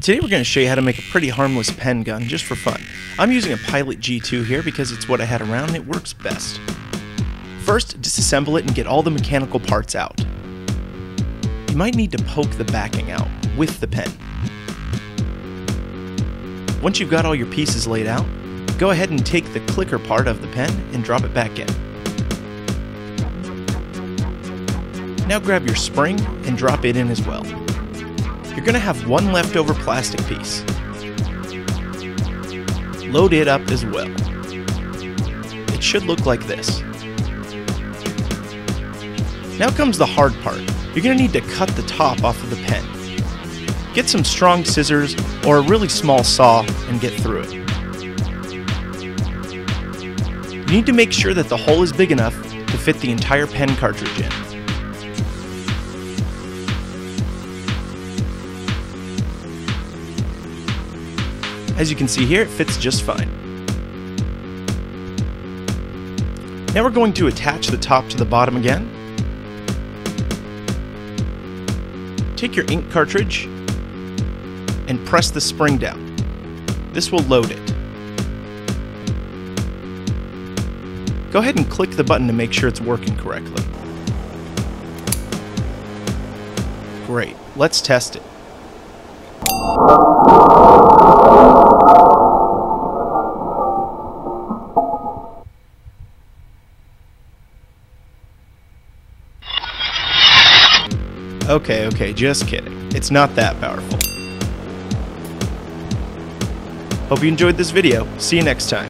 Today we're going to show you how to make a pretty harmless pen gun just for fun. I'm using a Pilot G2 here because it's what I had around and it works best. First, disassemble it and get all the mechanical parts out. You might need to poke the backing out with the pen. Once you've got all your pieces laid out, go ahead and take the clicker part of the pen and drop it back in. Now grab your spring and drop it in as well you're going to have one leftover plastic piece. Load it up as well. It should look like this. Now comes the hard part. You're going to need to cut the top off of the pen. Get some strong scissors or a really small saw and get through it. You need to make sure that the hole is big enough to fit the entire pen cartridge in. As you can see here, it fits just fine. Now we're going to attach the top to the bottom again. Take your ink cartridge and press the spring down. This will load it. Go ahead and click the button to make sure it's working correctly. Great, let's test it. Okay, okay, just kidding. It's not that powerful. Hope you enjoyed this video. See you next time.